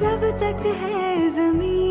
जब तक है ज़मीन।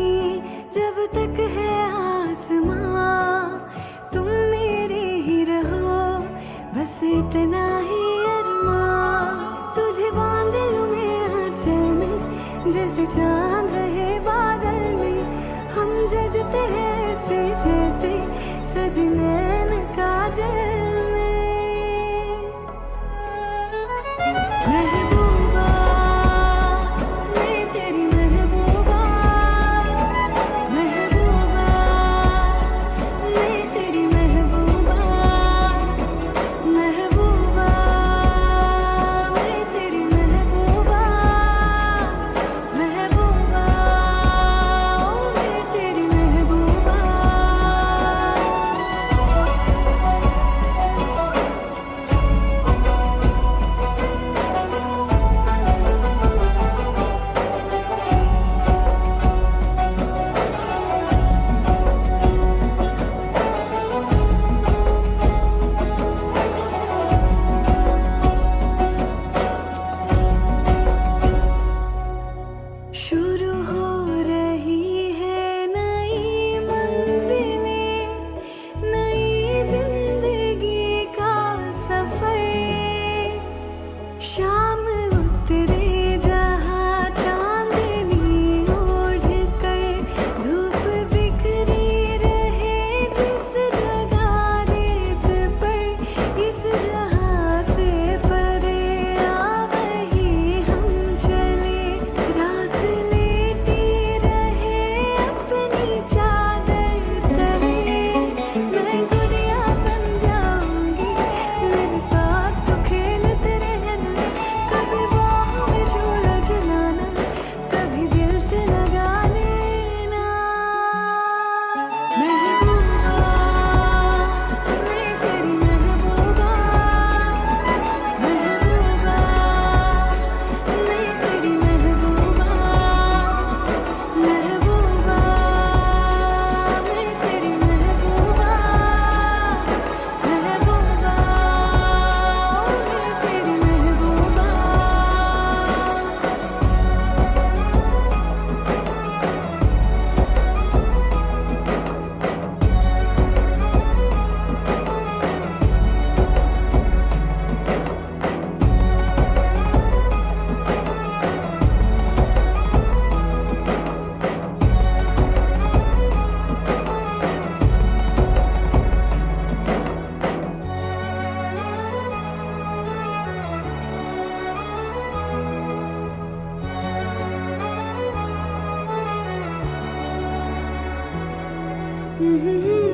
Mm-hmm.